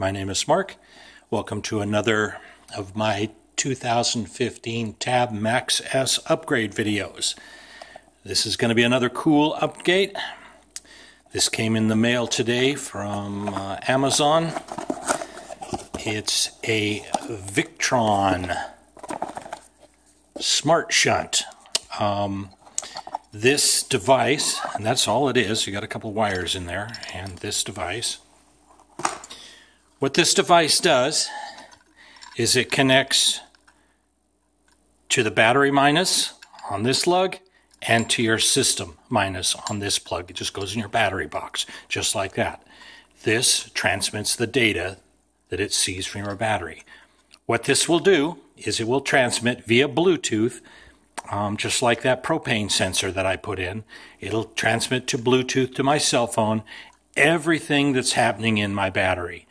My name is Mark. Welcome to another of my 2015 Tab Max S upgrade videos. This is going to be another cool update. This came in the mail today from uh, Amazon. It's a Victron Smart Shunt. Um, this device, and that's all it is, you got a couple wires in there, and this device what this device does is it connects to the battery minus on this lug and to your system minus on this plug. It just goes in your battery box, just like that. This transmits the data that it sees from your battery. What this will do is it will transmit via Bluetooth, um, just like that propane sensor that I put in. It'll transmit to Bluetooth to my cell phone everything that's happening in my battery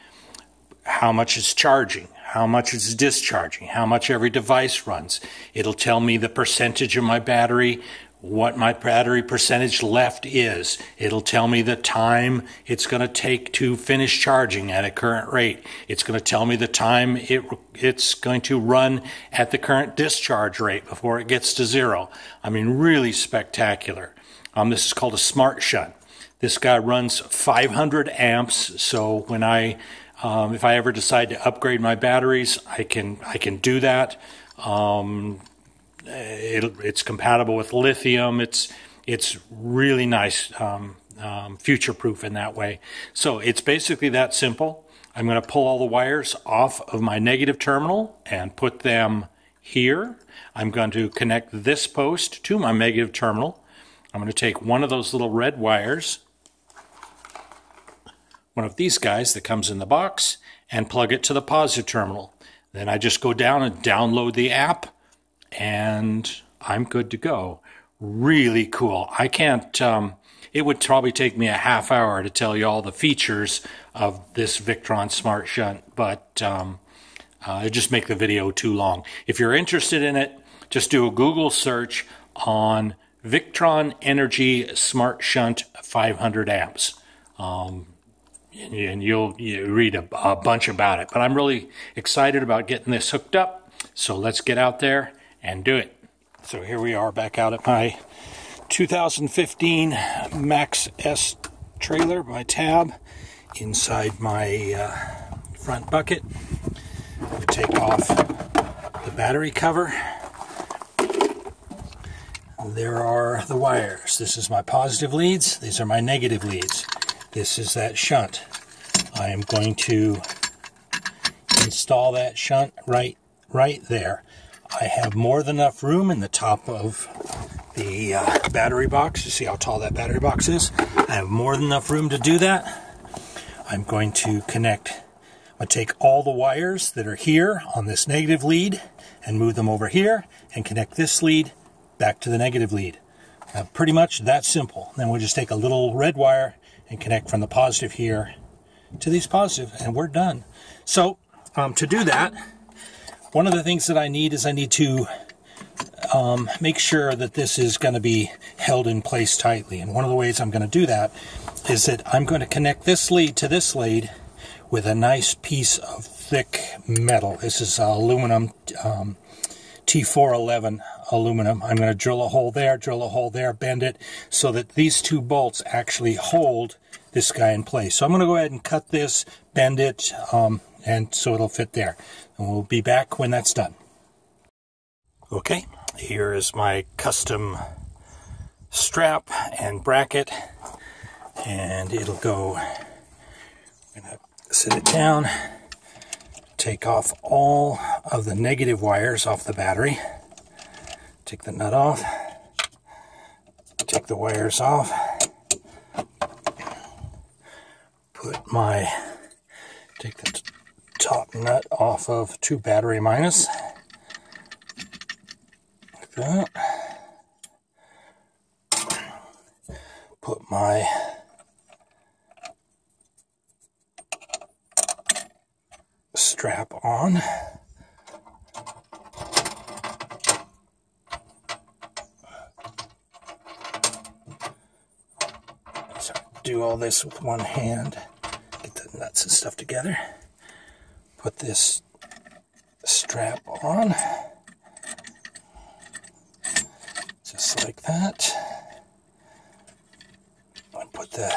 how much is charging, how much is discharging, how much every device runs. It'll tell me the percentage of my battery, what my battery percentage left is. It'll tell me the time it's going to take to finish charging at a current rate. It's going to tell me the time it, it's going to run at the current discharge rate before it gets to zero. I mean, really spectacular. Um, this is called a smart shunt. This guy runs 500 amps, so when I um, if I ever decide to upgrade my batteries, I can I can do that. Um, it, it's compatible with lithium. It's it's really nice, um, um future proof in that way. So it's basically that simple. I'm going to pull all the wires off of my negative terminal and put them here. I'm going to connect this post to my negative terminal. I'm going to take one of those little red wires one of these guys that comes in the box and plug it to the positive terminal. Then I just go down and download the app and I'm good to go. Really cool. I can't, um, it would probably take me a half hour to tell you all the features of this Victron Smart Shunt, but um, uh, it just make the video too long. If you're interested in it, just do a Google search on Victron Energy Smart Shunt 500 amps. Um, and you'll you read a, a bunch about it. But I'm really excited about getting this hooked up. So let's get out there and do it. So here we are back out at my 2015 Max S trailer, my tab, inside my uh, front bucket. We take off the battery cover. There are the wires. This is my positive leads. These are my negative leads. This is that shunt. I am going to install that shunt right right there. I have more than enough room in the top of the uh, battery box. You see how tall that battery box is? I have more than enough room to do that. I'm going to connect, I'm to take all the wires that are here on this negative lead and move them over here and connect this lead back to the negative lead. Pretty much that simple. Then we'll just take a little red wire and connect from the positive here to these positive, and we're done. So um, to do that, one of the things that I need is I need to um, make sure that this is going to be held in place tightly. And one of the ways I'm going to do that is that I'm going to connect this lead to this lead with a nice piece of thick metal. This is aluminum um, T411 aluminum. I'm going to drill a hole there, drill a hole there, bend it so that these two bolts actually hold this guy in place. So I'm going to go ahead and cut this, bend it, um, and so it'll fit there. And we'll be back when that's done. Okay, Here is my custom strap and bracket and it'll go I'm gonna sit it down take off all of the negative wires off the battery take the nut off. Take the wires off. Put my take the top nut off of two battery minus. Like that put my strap on. So do all this with one hand, get the nuts and stuff together. Put this strap on, just like that. And put the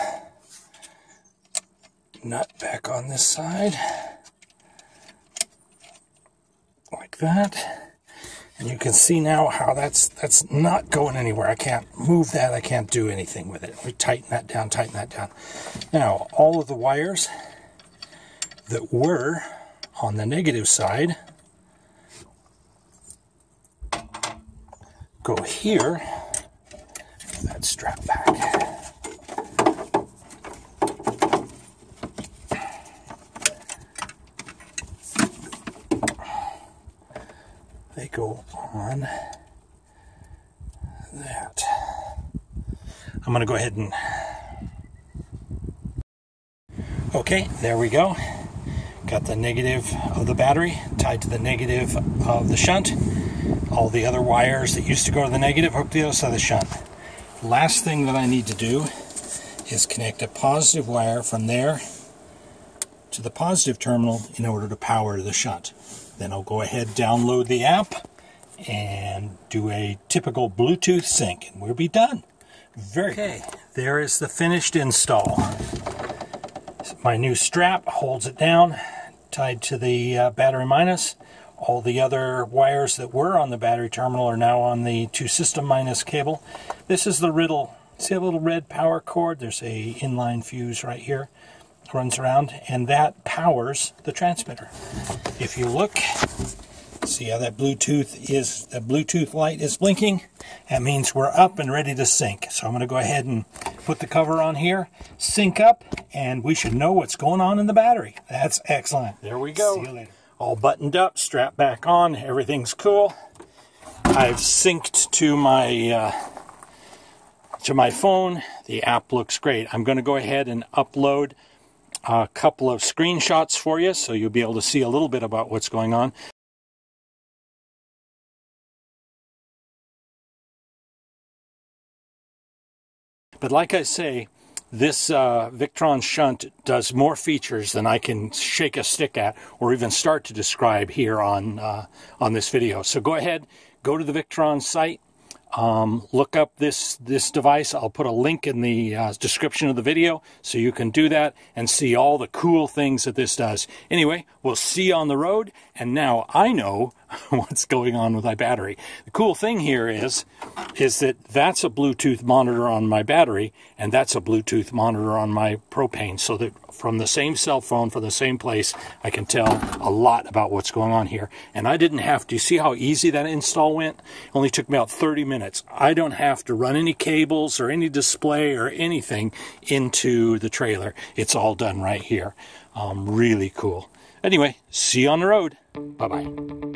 nut back on this side like that. And you can see now how that's that's not going anywhere. I can't move that. I can't do anything with it. We tighten that down, tighten that down. Now, all of the wires that were on the negative side go here. That strap back. They go on that. I'm going to go ahead and. Okay, there we go. Got the negative of the battery tied to the negative of the shunt. All the other wires that used to go to the negative hooked to the other side of the shunt. Last thing that I need to do is connect a positive wire from there to the positive terminal in order to power the shunt. Then I'll go ahead, download the app, and do a typical Bluetooth sync, and we'll be done. Very okay. Cool. There is the finished install. My new strap holds it down, tied to the uh, battery minus. All the other wires that were on the battery terminal are now on the two system minus cable. This is the Riddle. See a little red power cord? There's a inline fuse right here runs around and that powers the transmitter. If you look, see how that Bluetooth is, the Bluetooth light is blinking? That means we're up and ready to sync. So I'm going to go ahead and put the cover on here, sync up, and we should know what's going on in the battery. That's excellent. There we go. See you later. All buttoned up, strapped back on, everything's cool. I've synced to my uh, to my phone. The app looks great. I'm going to go ahead and upload a couple of screenshots for you so you'll be able to see a little bit about what's going on. But like I say, this uh, Victron shunt does more features than I can shake a stick at or even start to describe here on uh, on this video. So go ahead, go to the Victron site, um, look up this this device. I'll put a link in the uh, description of the video so you can do that and see all the cool things that this does. Anyway, we'll see you on the road. And now I know what's going on with my battery. The cool thing here is is that that's a Bluetooth monitor on my battery and that's a Bluetooth monitor on my propane so that from the same cell phone from the same place I can tell a lot about what's going on here. And I didn't have to see how easy that install went? It only took me about 30 minutes. I don't have to run any cables or any display or anything into the trailer. It's all done right here. Um, really cool. Anyway see you on the road. Bye bye